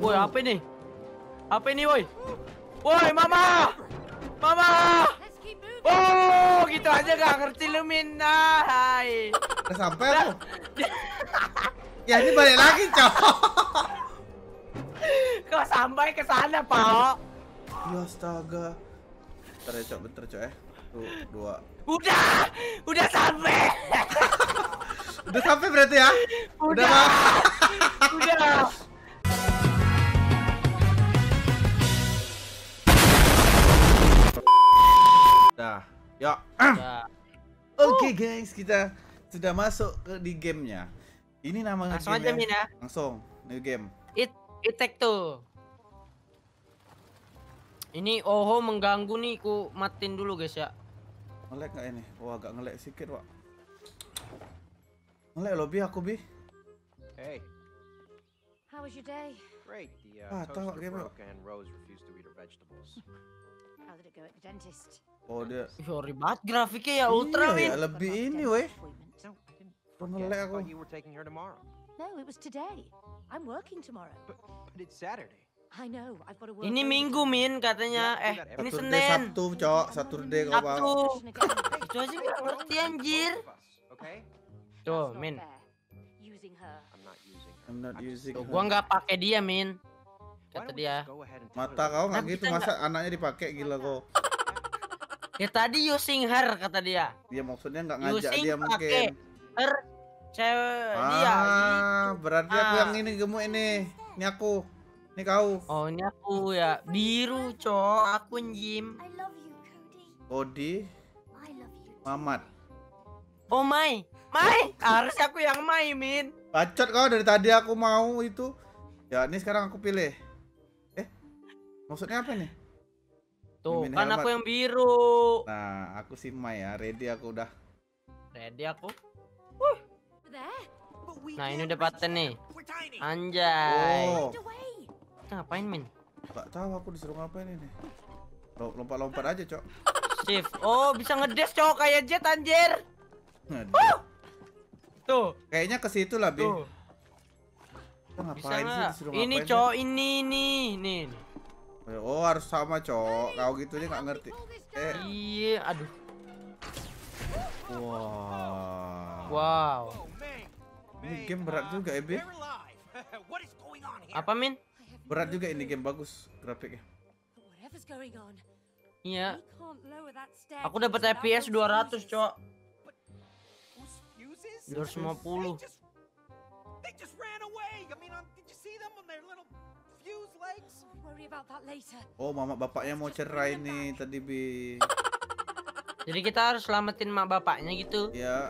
Woi, apa ini? Apa ini, woi? Woi, mama! Mama! Oh, gitu aja gak ngerti lu Min. Hai. Udah sampai aku. ya ini balik lagi, Cok. Kok sampai ke sana, Pak? Ya astaga. Bentar ya, Cok, bentar, Cok ya. Tuh, dua. Udah, udah sampai. Udah sampai berarti ya? Udah. Bang. Udah. Udah. Yuk. Oke, guys, kita sudah masuk ke di gamenya. Ini nama Langsung aja, Min ya. Langsung, new game. It, it take two. Ini Oho mengganggu nih, ku matiin dulu guys ya. Ngelek nggak ini? Wah, agak ngelek sedikit, Pak. Ngelek loh, Bi, aku, Bi. Hey, How was your day? great. The Ah, uh, tahu, toaster game broke and Rose refused to eat her vegetables. Oh, dia. Sorry banget grafiknya ya ultra Iya, Min. ya, lebih ini, weh. Appointment. No, I didn't Kok forget. ngelek I aku? thought you were taking her tomorrow. No, it was today. I'm working tomorrow. But, but it's Saturday. I know. I've got to work. Ini minggu Min katanya. Ya, Eh, ini Senin. Sabtu, Cok. Saturday kau. Sabtu. Itu aja gak ngerti anjir. Tuh, Min. I'm not using her. I'm not I'm just- using Tuh, her. gua nggak pakai dia, Min. Kata dia. Mata kau nggak gitu, masa anaknya dipakai gila kau. Ya tadi using her kata dia. Dia maksudnya nggak ngajak Using dia pakai mungkin. her cewek dia. Ah, berarti aku Ah. yang ini gemuk ini. Ini aku. Ini kau. Oh, ini aku ya. Biru, Cok. Aku Jim. Cody. Mamat. Oh, Mai. Mai, harus aku yang Mai, Min. Bacot kau dari tadi aku mau itu. Ya, ini sekarang aku pilih. Maksudnya apa nih? Tuh, Mimin kan helmet. aku yang biru. Nah, aku si Mai ya. Ready aku udah. Ready aku. There. Nah, ini udah paten nih. Tiny. Anjay. Oh. Ngapain, Min? nggak tahu aku disuruh ngapain ini. Lo- Lompat-lompat aja, Cok. Shift. Oh, bisa ngedes, Cok, kayak jet anjir. Aduh. Tuh, Kayaknya ke situ lah, Bi. tuh. Kita Bisa ngapain sih disuruh Ini, ngapain sih? Cok, ini nih, nih. Oh, harus sama, Cok. Kau gitu aja nggak ngerti. Eh. Iya, aduh. Wow. May. Ini game berat juga, ya, Bi. they're alive. what is going on here? Apa, Min? Berat juga ini game bagus grafiknya. Iya. Aku dapat FPS those 200, fuses. Cok. Whose fuses? 250. They just, they just ran away. I mean, um, did you see them on their little fuse legs? I'll worry about that later. Oh, mama bapaknya mau cerai nih tadi, Bi. Jadi kita harus selamatin mak bapaknya gitu. Ya.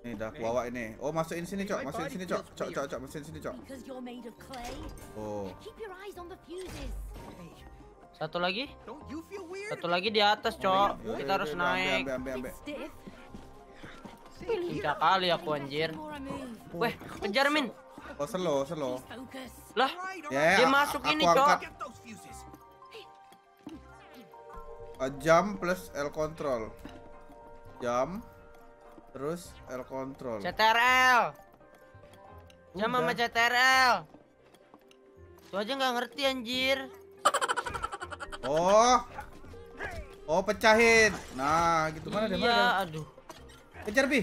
Nih dah aku bawa ini. Oh, masukin sini, Cok. Masukin sini, Cok. Cok, Cok, Cok, masukin sini, Cok. Oh. Satu lagi, satu lagi di atas, Cok. Kita harus ambil, naik. Ambil, ambil, ambil. Stiff. Tiga kali aku anjir. Weh, kejar Min. Oh, slow, slow. Please focus. Lah, Alright, Ya. Dia a- masuk aku ini. Cok. Uh, jump plus L control. Jump. Terus L control. CTRL. Jam Udah. sama CTRL. Itu aja nggak ngerti anjir. Oh. Oh, pecahin. Nah, gitu mana dia? Mana Iya, dia? aduh. Kejar, Bi.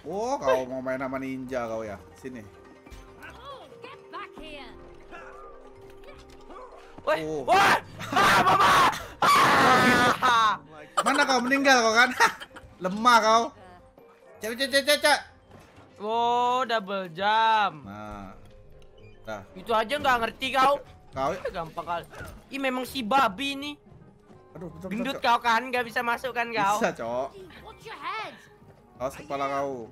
Oh, kau mau main sama ninja kau ya? Sini. Oh. Weh, Oh. wah, ah, mama. Ah. Mana kau meninggal kau kan? Lemah kau. Cek cek cek cek. Wow, double jump. Nah. Dah, Itu aja nggak ngerti kau. kau. Gampang kali. Ih, memang si babi nih. Aduh, betul Gendut betul. kau kan, nggak bisa masuk kan kau. Bisa, Cok. Awas kepala kau.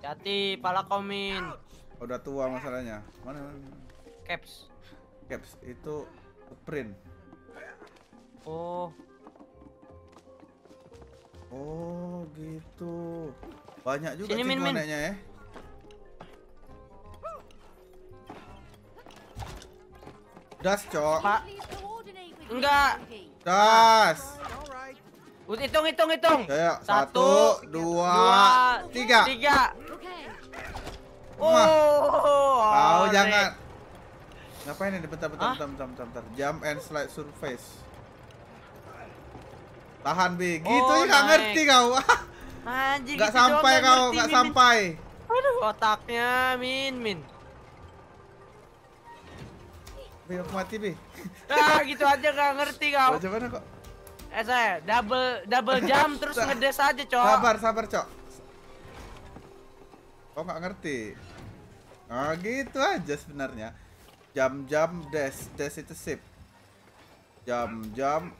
Jati, pala komin. Udah tua masalahnya. Mana? Caps. Caps itu print. Oh, Oh, gitu. Banyak juga Sini, Min, ya. Das, Cok. Pak. Enggak. Das. Hitung, hitung, hitung. Ya, ya. Satu, Satu, dua, tiga. Tiga. Okay. Oh, Kau Rek. jangan. Ngapain ini? Bentar, bentar, bentar, bentar, bentar, bentar. Jump and slide surface. Tahan, Bi. Gitu Oh, aja nggak ngerti kau. Anjing Nggak gitu doang sampai nggak kau, ngerti, nggak Min, Min. sampai. Aduh, otaknya Min Min. Bi, aku mati, Bi. Ah, gitu aja nggak ngerti kau. Baca mana kok? Eh saya double double jump terus ngedes aja, Cok. Sabar, sabar, Cok. Kau nggak ngerti. Ah, gitu aja sebenarnya. Jam-jam dash, dash itu sip. Jam-jam.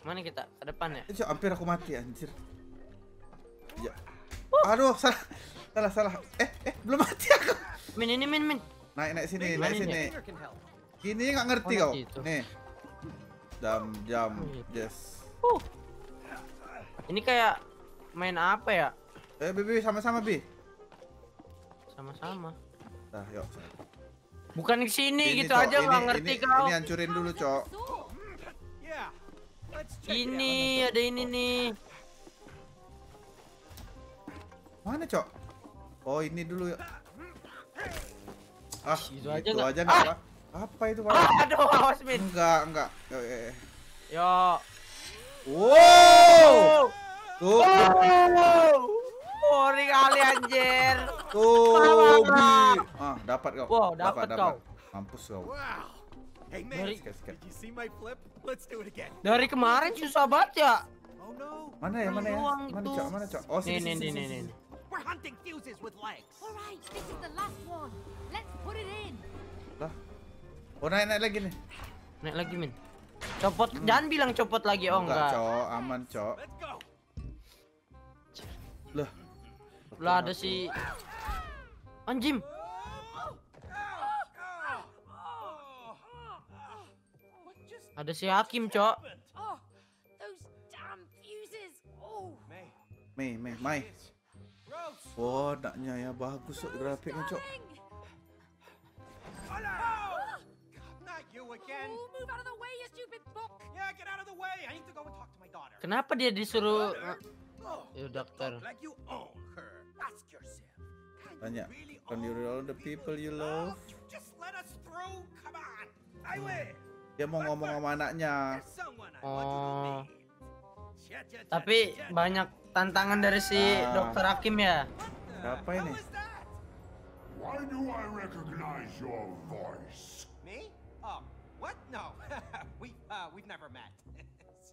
Mana kita? Ke depan ya? Eh, Cok, hampir aku mati anjir. Ya. Aduh, salah. Salah, salah. Eh, eh, belum mati aku. Min ini Min Min. Naik, naik sini, naik ini? sini. Gini nggak ngerti Oh, kau. gitu. Nih. Jam, jam, Oh, gitu. yes. Uh. Ini kayak main apa ya? Eh, Bibi sama-sama, Bi. Sama-sama. Nah, yuk. Bukan ke sini Ini, gitu Cok, aja ini- nggak ngerti ini, kau. Ini hancurin dulu, Cok. Ini ada ini nih. Mana, Cok? Oh, ini dulu ya. Ah, gitu aja aja nggak- Ah! apa. Apa itu, Pak? Ah, aduh, awas Min. Enggak, enggak. Eh. Yo. Wow! Tuh. Sorry kali anjir. tuh. Ah, dapat kau. Wow, dapat kau. Mampus kau. Hey man, Dari- did you see my flip? Let's do it again. Dari kemarin susah banget ya. Oh no. Mana ya, mana ya? Mana. Cok? Mana, Cok? Oh, sini, sini, sini, sini. We're hunting fuses with legs. All right, this is the last one. Let's put it in. Lah. Oh, naik, naik lagi nih. Naik lagi Min. Copot, jangan bilang copot lagi oh enggak. Cok. Aman, Cok. Let's go. Lah. Lah ada si anjim. Just Ada si Hakim, Cok. Oh, those damn fuses. Oh, May. Mei, Mei, Gross. Oh, naknya ya bagus grafiknya, Cok. Again. Oh, move out of the way, you stupid book. Yeah, get out of the way. I need to go and talk to my daughter. Kenapa dia disuruh Oh, Ya dokter. talk like you own her. Ask yourself. Can Tanya. you really Can you the people you love? You just let us through. Come on. I will. Dia mau ngomong sama anaknya. Oh. Tapi banyak tantangan dari si Ah. dokter Hakim ya. How ini? Why do I recognize your voice? What? No. we uh we've never met.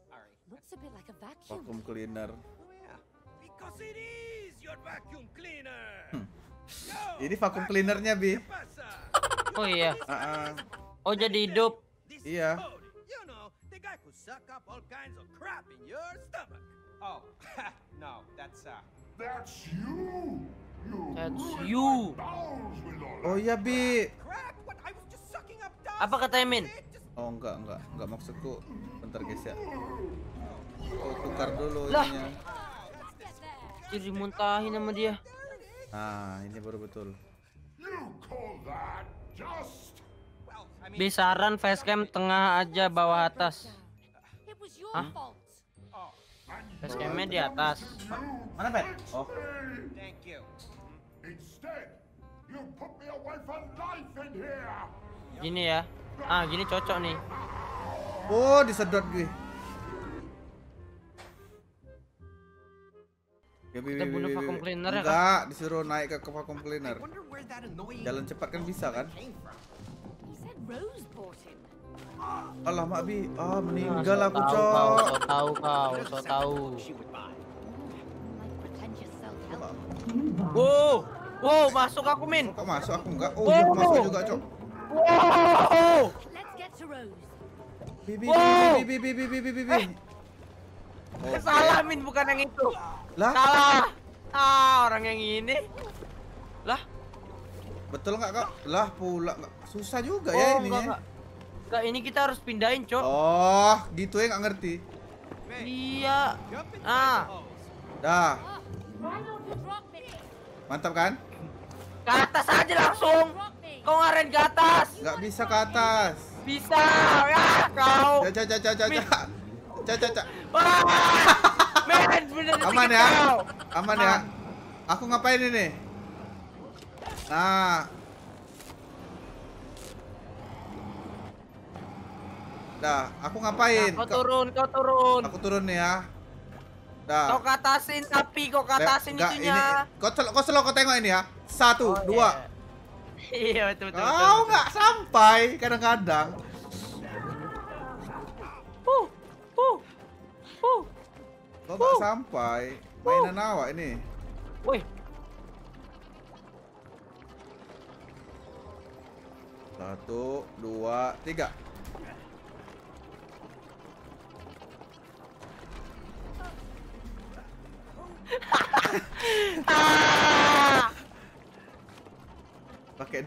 Sorry. Looks a bit like a vacuum. Vacuum cleaner. Oh yeah. Because it is your vacuum cleaner. Yo, Ini vacuum cleanernya, Bi. Oh iya. Ah. Oh jadi hidup. Iya. is Cody. You know, the guy who suck up all kinds of crap in your stomach. Oh, no, that's uh That's you! That's Oh iya, Bi. crap. Apa katanya, Min? It just- Oh enggak, enggak, enggak maksudku. Bentar guys ya. Oh, tukar dulu Lah. ininya. Jadi muntahin sama dia. Nah, ini baru betul. Besaran facecam tengah aja bawah atas. Hah? Facecamnya di atas. Mana, Pet? Oh. thank you. instead, you put me away from life in here! Gini ya. Ah, gini cocok nih. Oh, disedot gue. Ya, Kita bunuh vacuum cleaner ya, kan? Enggak, disuruh naik ke, ke vacuum cleaner. Jalan cepat kan bisa kan? Alah, Mak Bi. Ah, Ah, meninggal so aku, Cok. so tahu kau, so tahu. Wow, wow, masuk aku Min. Kok masuk aku enggak? Oh, iya, aku Oh. masuk juga, Cok. Wow, Let's get to Rose. Bi, Bi, Wow. Bi, Bi, Bi, Bi, Bi, Bi, Bi, Bi. Oh, salah Min bukan yang itu. Lah, Salah. Ah, orang yang ini. Lah, betul nggak kak? Lah pula susah juga oh, ya enggak, ininya. enggak. Enggak, ini kita harus pindahin, Cok. Oh, gitu ya nggak ngerti. Iya. Ah. hose. Dah, mantap kan? Ke atas aja langsung. Kau ngaren ke atas. Nggak bisa ke atas. Bisa. Ya, kau. Ca ca ca ca ca. Ca ca ca. Wah. Men, bener Aman ya? kau. Aman ya? Aku ngapain ini? Nah. Dah, aku ngapain? Nah, kau turun, kau turun. Aku turun ya. Dah. Kau katasin tapi kau katasin itunya. Ini, kau, sel- kau selalu kau tengok ini ya. Satu, Oh, dua. Iya, betul betul. Kau nggak sampai kadang-kadang. Huh, huh, huh. Kau nggak sampai. Mainan awak ini. Woi, Satu, dua, tiga.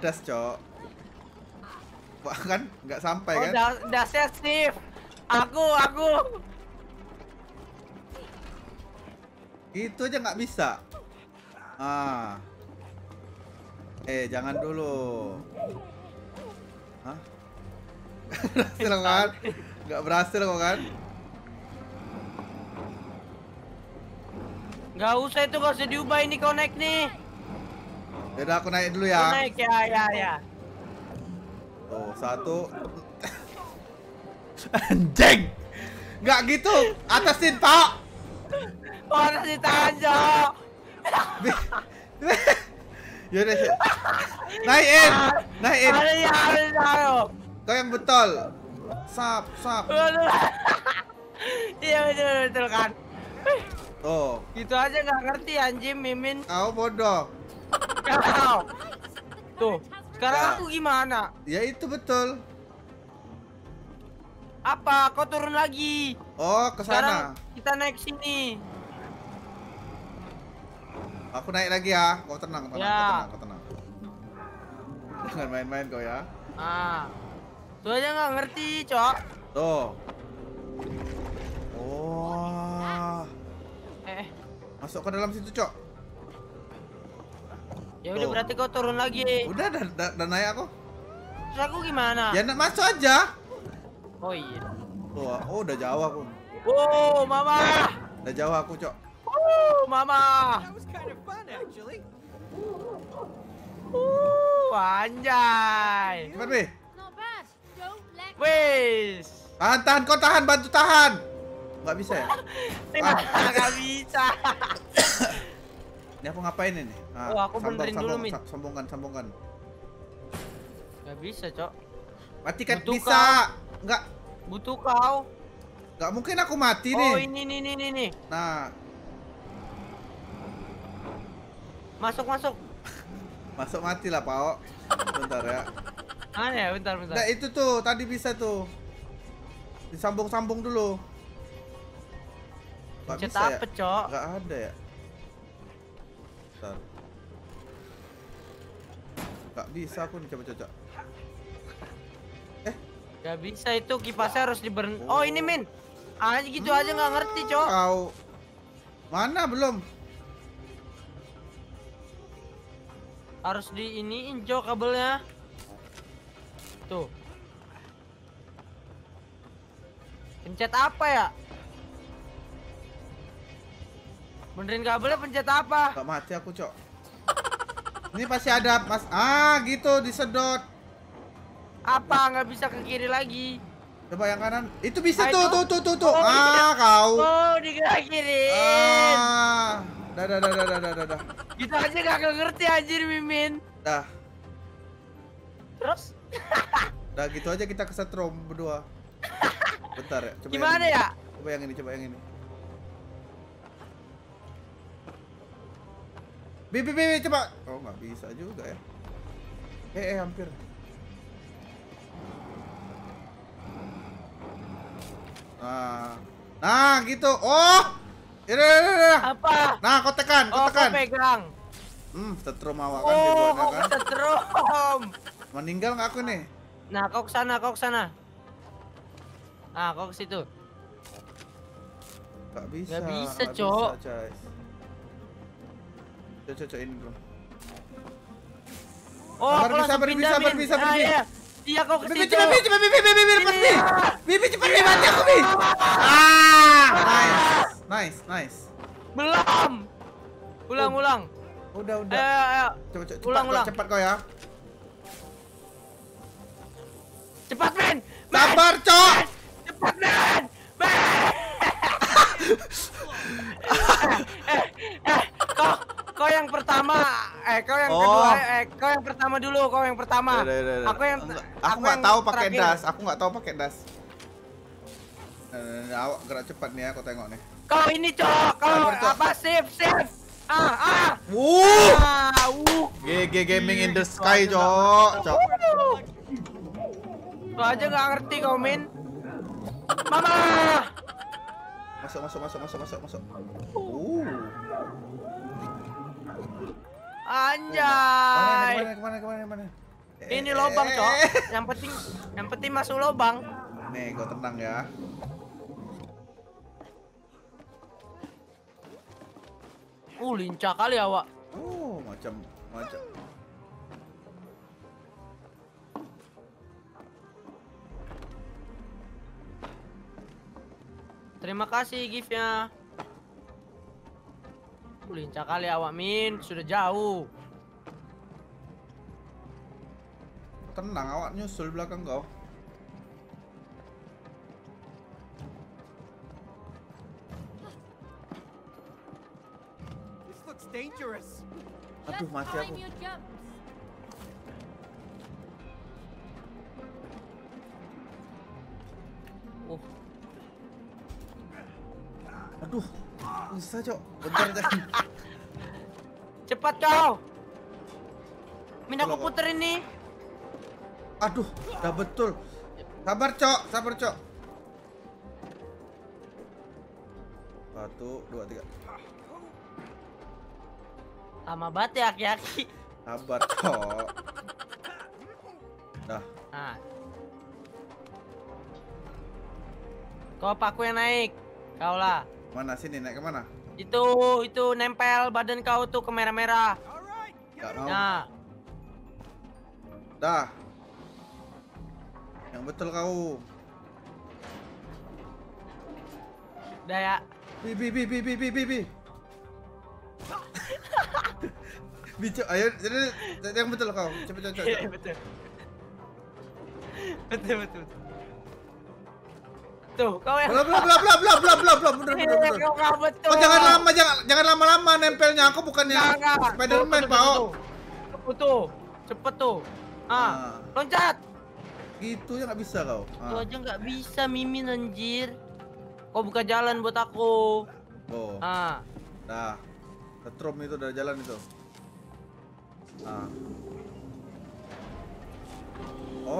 Das, cok. Wah, kan nggak sampai Oh, kan? udah udah sensitif. Aku, aku. Itu aja nggak bisa. Ah. Eh, jangan dulu. Hah? berhasil kan? Nggak berhasil kok kan? Gak usah itu gak usah diubah ini connect nih. Yaudah aku naik dulu ya. Connect ya, ya, ya. Tuh, satu. Anjing. Nggak gitu. Atasin, Pak. Oh, di tangan, Jok. Yaudah. Naikin. Naikin. Ada ya, ada tangan. Kau yang betul. Sap, sap. Iya betul betul kan. Tuh, Gitu aja nggak ngerti anjing Mimin. kau bodoh. Kau. Tuh. Sekarang aku gimana? Ya itu betul. Apa? Kau turun lagi. Oh, ke sana. kita naik sini. Aku naik lagi ya. Kau tenang, tenang, Ya. kau tenang, kau tenang. Jangan main-main kau ya. Ah. Tuh aja nggak ngerti, Cok. Tuh. Oh. Eh, Masuk ke dalam situ, Cok. Ya udah berarti kau turun lagi. Udah, dan dan naik aku. Terus aku gimana? Ya nak masuk aja. Oh iya. Tuh, oh udah jauh aku. Oh, mama. Udah jauh aku, Cok. Oh, mama. Uh, anjay. Cepat, let Wes. Tahan, tahan, kau tahan, bantu tahan. Nggak bisa ya? Nggak bisa. Ini aku ngapain ini? Ah, Oh, aku benerin dulu, Min. sa- Sambungkan, sambungkan. Nggak bisa, Cok. Mati kan Butuh bisa. Nggak, Butuh kau. nggak mungkin aku mati Oh, nih. ini nih nih nih nih. Nah, Masuk masuk. masuk mati lah, Pak. Bentar ya. Mana ya? Bentar bentar. Nah, itu tuh, tadi bisa tuh. Disambung-sambung dulu. Pencet bisa ya? apa, Cok? Nggak ada ya? Bentar. Nggak bisa aku nih, coba coba. Gak bisa itu kipasnya harus diber. Oh, ini Min. Ah, gitu aja nggak ngerti, Cok. Kau mana belum? Harus di iniin, Cok, kabelnya. Tuh. Pencet apa ya? Benerin kabelnya pencet apa? Nggak mati aku, Cok. Ini pasti ada Mas. Ah, gitu disedot. Apa? Nggak bisa ke kiri lagi. Coba yang kanan. Itu bisa Ah, tuh, tuh, tuh, tuh, tuh. Oh, ah, kau. Oh, di kiri. Ah. Dah, dah, dah, dah, dah, dah, dah. Gitu aja gak ngerti anjir Mimin. Dah, Terus dah gitu aja kita kesetrum berdua. Bentar ya. Coba gimana yang ini. ya? Coba yang ini, coba yang ini. Bibi, bibi, coba. Oh, nggak bisa juga ya. Eh, eh, hampir. Nah, nah gitu. Oh, udah. Apa? Nah, kau tekan, kau Oh, kau tekan. pegang. Hmm, setrum awak kan Oh, kau kan. setrum. Meninggal nggak aku nih? Nah, kau ke sana, kau ke sana. Nah, kau ke situ. Nggak bisa. Nggak bisa, Cok. bisa, cok, ini belum. Oh, Sabar, aku Bi, langsung sabar, Bi, pindah, sabar. Bi, sabar, Ah, Bi. iya. Iya, kau ke Bibi, cepat, Bibi, cepat, Bibi, Bibi, Bibi, lepas, Bi. Iya. Bibi, cepat, Bi, mati aku, Bi. Ah, nice, nice, nice. Belum. Ulang, ulang. Udah, udah. ayo, ayo. Coba, coba, cepat, ulang, ulang. cepat kau ya. Cepat, men! Sabar, Cok. Cepat, men! Men! eh, eh, kau, kau yang pertama, eh, kau yang Oh. kedua, eh, kau yang pertama dulu, kau yang pertama. Udah, udah, udah. Aku yang, Enggak, aku nggak tahu pakai das. Aku nggak tahu pakai das. Nah, nah, awak gerak cepat nih ya, aku tengok nih. Kau ini cok, kau apa sip sip. Ah ah. Wuh, Ah, uh. GG Gaming in the Sky, Cok. Cok. Kau aja nggak ngerti kau min. Mama. Masuk, masuk, masuk, masuk, masuk, masuk. Uh. Anjay. Ke mana, ke mana, ke mana, ke mana? Ini lobang cok. Eh. Yang penting, yang penting masuk lobang. Nih, kau tenang ya. Uh lincah kali awak. Oh, macam macam. Terima kasih giftnya. Lincah kali awak min, sudah jauh. Tenang, awak nyusul belakang kau. This looks dangerous. Aduh, mati aku. Uh, Aduh, bisa cok. Bentar, bentar. cepat kau. Min aku puter ini. Aduh, udah betul. Sabar cok, sabar cok. Satu, dua, tiga. Lama banget ya aki-aki. Sabar cok. Dah, Nah. Kau aku yang naik? Kau lah. Mana sini naik ke mana? Itu itu nempel badan kau tuh ke merah-merah. Mau. Nah, Dah. Yang betul kau. udah ya. Bi bi bi bi bi bi bi bi. Bicu, ayo, jadi yang betul kau. Cepet cepet cepet. betul. Betul betul. Tuh, kau yang Belum belum belum belum belum belum belum belum bener bener Iya, bener. kau nggak betul. Oh jangan lama jangan jangan lama-lama nempelnya aku bukannya. Spiderman Tuh, Pak. tuh, tuh, tuh. Tuh, cepet tuh. Ah, Ah. loncat. Gitu ya nggak bisa kau. Ah. aja nggak bisa mimin anjir. Kau buka jalan buat aku. Oh, Ah, dah. Ketrum itu udah jalan itu. Ah.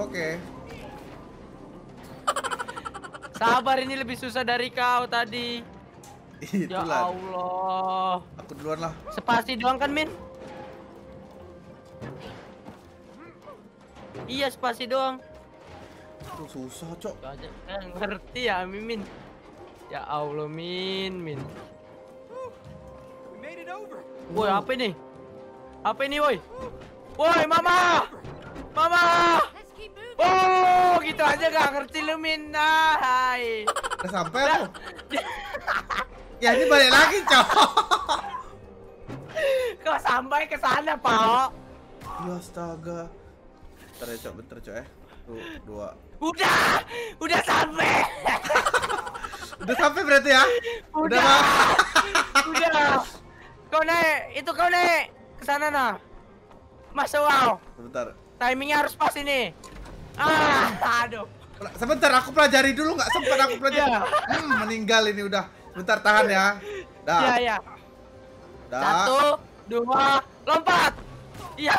Oke. Sabar ini lebih susah dari kau tadi. Ya Itulah. Allah. Aku duluan lah. Spasi doang kan, Min? Iya, spasi doang. Tuh susah, Cok. Kan ngerti ya, Mimin. Ya Allah, Min, Min. Woi, apa ini? Apa ini, woi? Woi, Mama! Mama! Let's Oh, gitu aja gak ngerti lu, Min. Hai. Udah sampai aku. ya ini balik lagi, Cok. Kau sampai ke sana, Pak. Ya astaga. Bentar ya, Cok. Bentar, Cok ya. Tuh, dua. Udah, udah sampai. Udah sampai berarti ya? Udah. Bang. Udah. Kau naik, itu kau naik ke sana nah. Masuk wow. Sebentar. Timingnya harus pas ini. Ah, aduh. Sebentar, aku pelajari dulu nggak sempat aku pelajari. Iya. Hmm, meninggal ini udah. Bentar tahan ya. Dah. Iya, iya. Dah. Satu, dua, lompat. Iya.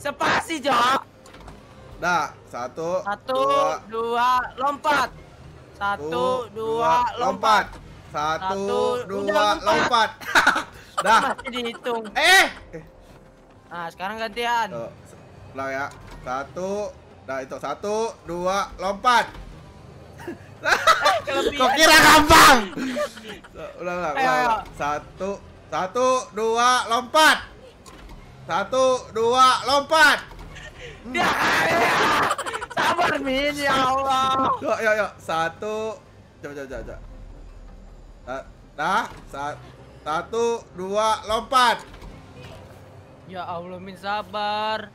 Spasi, Jok. Dah. Satu. Satu, Dua. dua, lompat. Satu, dua, lompat. Satu, dua, lompat. Dah. Masih dihitung. Eh. Eh. Nah, sekarang gantian. Tuh, Ulang ya. Satu. Dah itu satu, dua, lompat. Kelebihan. Kok kira gampang? Ulang, ulang, ulang. Satu, satu, dua, lompat. Satu, dua, lompat. Ya. Sabar, Min. Ya Allah. Yuk, yuk, yuk. Satu. Coba, coba, coba. coba. Sa- Satu, dua, lompat. Ya Allah, Min sabar.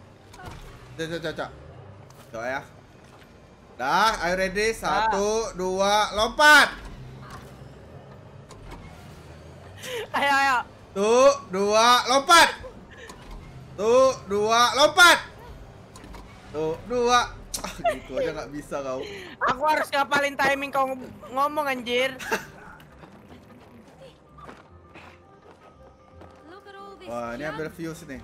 Cok, cok, cok, Cok ya. Dah, ayo ready. Satu, dua, lompat. Ayo, ayo. Tuh, dua, lompat. Tuh, dua, lompat. Tuh, dua. Ah, gitu aja nggak bisa kau. Aku harus ngapalin timing kau ng- ngomong anjir. Wah, ini ambil views nih.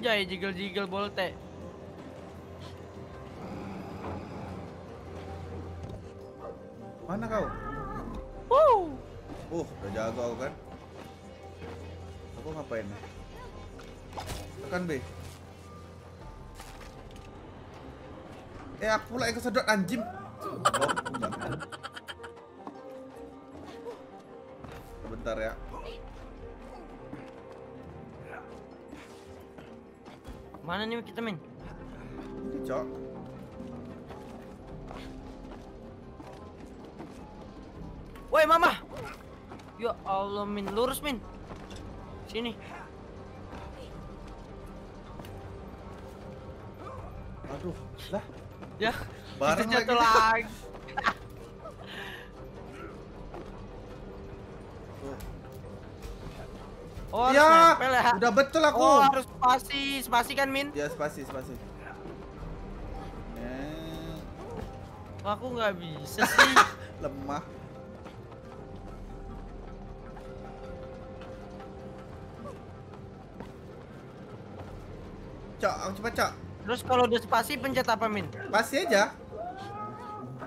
Anjay, jigel-jigel bolte. Mana kau? Wuh. Uh, udah jago aku kan. Aku ngapain? Tekan B. Eh, aku pula yang kesedot anjing. Enggak. Bentar ya. Mana nih kita, Min? Ini, Cok. Woi, Mama. Ya Allah, Min. Lurus, Min. Sini. Aduh, lah. Ya. Bareng kita jatuh lagi. Oh, Ya, nempel ya. udah betul aku. Oh, harus spasi. Spasi kan, Min? Ya, spasi, spasi. Eh, Aku nggak bisa sih. lemah. Cok, aku cepat, Cok. Terus kalau udah spasi pencet apa, Min? Spasi aja.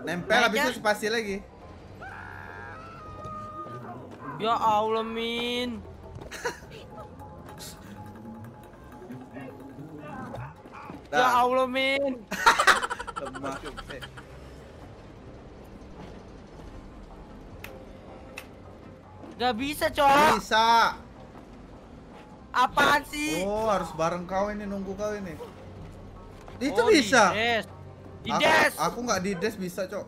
Nempel habis itu spasi lagi. Ya Allah, Min. Ya Allah, Min. lemah. Gak bisa, Cok. Bisa. Apaan sih? Oh, harus bareng kau ini nunggu kau ini. Itu Oh, bisa. Di des. Di Aku, des. aku nggak di des bisa, Cok.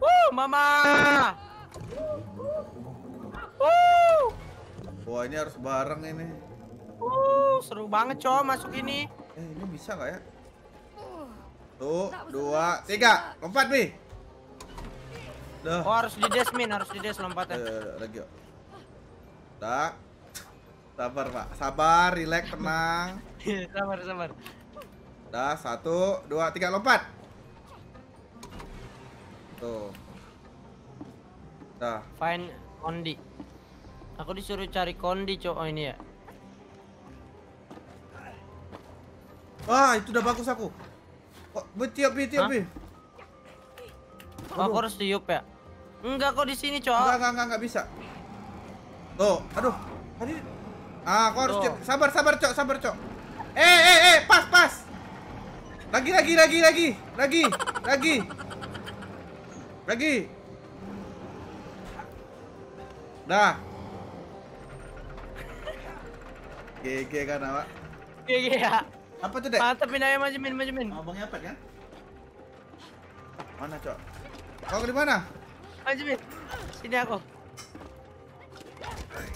Wuh, Mama. Wuh. Wah, ini harus bareng ini. Wuh, seru banget, Cok, masuk ini. Eh, ini bisa nggak ya? Tuh, dua, tiga, lompat, Bi. Dah. Oh, harus di des, Min. Harus di des lompatnya. ayo, ayo, lagi yuk. Dah. Sabar, Pak. Sabar, relax, tenang. sabar, sabar. Dah, satu, dua, tiga, lompat. Tuh. Dah. Find kondi. Aku disuruh cari kondi, Cok. Oh, ini ya. Wah, itu udah bagus aku. Kok betiup, betiup, Hah? Bi. Oh, aku harus tiup ya? Enggak kok di sini, Cok. Enggak, enggak, enggak, enggak bisa. Tuh, aduh. Tadi Ah, aku harus cek. Sabar, sabar, Cok, sabar, Cok. Eh, eh, eh, pas, pas. Lagi, lagi, lagi, lagi. Lagi, lagi. Lagi. Dah. GG kan, Awak? Iya, iya. Apa tuh, Dek? Maju, Min. Maju, Min. Abangnya apa kan? Mana, Cok? Kau di mana? Maju, Min. Sini aku.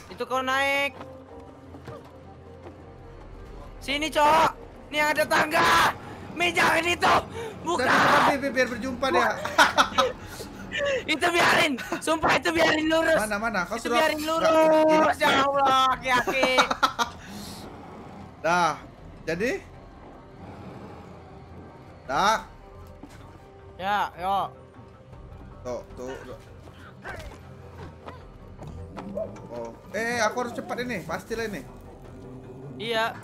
Itu kau naik. Sini, Cok. Nih ada tangga. Min, jangan itu. Udah, Bukan. udah, Bi, biar berjumpa dia. itu biarin. Sumpah itu biarin lurus. Mana, mana? Kau itu sudah biarin lurus. Ya Allah, aki-aki. Dah. Jadi? Dah. ya, yuk. Tuh, tuh. tuh. Oh, eh aku harus cepat ini, pastilah ini. Iya.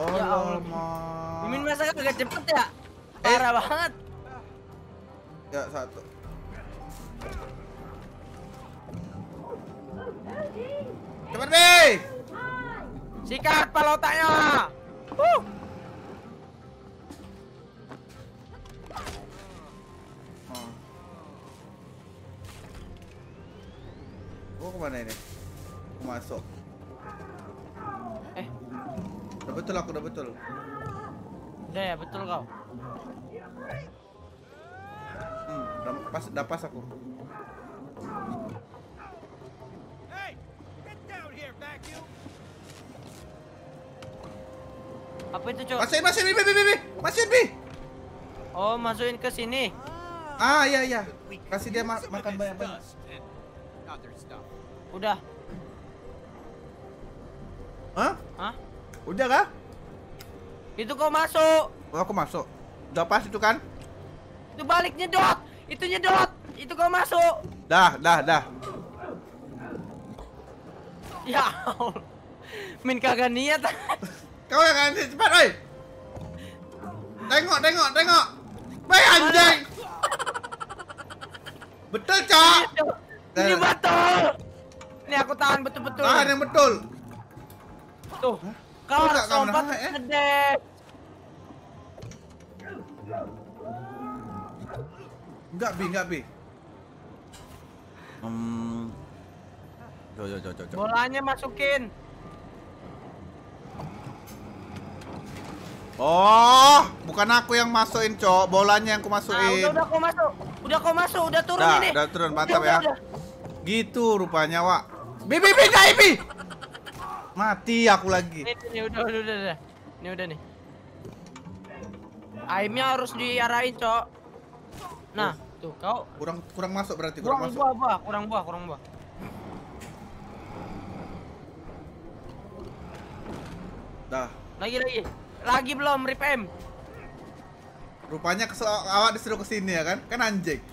Oh, Ya Allah. Mimin masa agak cepet ya? Parah banget. Ya, satu. Cepat, Bi. Sikat palotaknya. Uh. Oh. Gua ke mana ini? Aku masuk. Eh, Udah betul aku, udah betul. Udah ya, betul kau. Hmm, udah pas, udah pas aku. Apa itu, Cok? Masukin, masukin, bi, bi, bi, bi. Masukin, bi. Oh, masukin ke sini. Ah, iya, iya. Kasih dia ma makan banyak-banyak. Udah. Hah? Hah? Udah kah? Itu kau masuk. Oh, aku masuk. Udah pas itu kan? Itu balik nyedot. Itu nyedot. Itu kau masuk. Dah, dah, dah. Ya Allah. Min kagak niat. Kau yang kan cepat, oi. Tengok, tengok, tengok. Baik anjing. Betul, Cok. Ini betul. Ini aku tahan betul-betul. Tahan yang betul. Tuh. Kau harus lompat ya? gede. Enggak, Bi, enggak, Bi. Hmm. Jo, jo, jo, jo, jo. Bolanya masukin. Oh, bukan aku yang masukin, Cok. Bolanya yang aku Nah, masukin. udah, udah kau masuk. Udah kau masuk, udah turun Dah, ini. udah turun, mantap Udah, ya. udah. Gitu rupanya, Wak. Bi, bi, bi, enggak, Bi. Mati aku lagi. Ini, ini udah, udah, udah, udah. Ini udah nih. Aimnya harus diarahin, Cok. Nah, tuh kau Kurang kurang masuk berarti, kurang kurang masuk. buah, buah, kurang buah, kurang buah. Dah. Lagi lagi. Lagi belum rip M. Rupanya kesel awak disuruh ke sini ya kan? Kan anjing.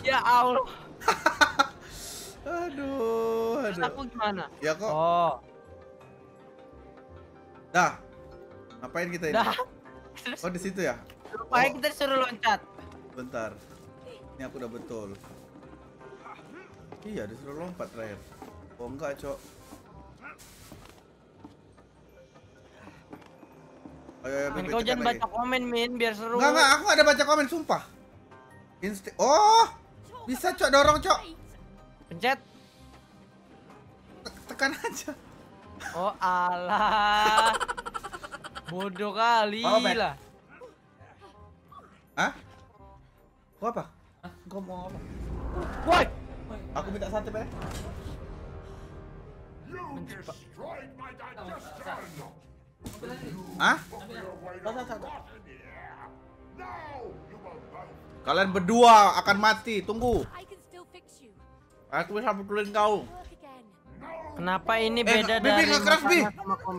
Ya Allah. Aduh, Terus aduh. aku gimana? Ya kok. Oh, Dah. Ngapain kita ini? dah. Terus Oh, di situ ya? rupanya Oh. kita disuruh loncat. Bentar. Ini aku udah betul. Iya, disuruh lompat terakhir. Oh enggak, Cok. Ayo, ayo, Min Bibi, kau tekan jangan baca komen Min biar seru. Enggak, enggak, aku ada baca komen, sumpah. Insti Oh, bisa, Cok, dorong, Cok. Pencet. Te- Tekan aja. Oh alah. Bodoh kali Apa, Bet? lah. Hah? Kau apa? Hah? Kau mau apa? Woi. Aku minta sate, Pak. You destroyed my digestion! Hah? Kalian berdua akan mati. Tunggu. Aku bisa betulin kau. Kenapa ini Eh, beda Bi, dari nggak keras, Bi. aku.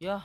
Ya,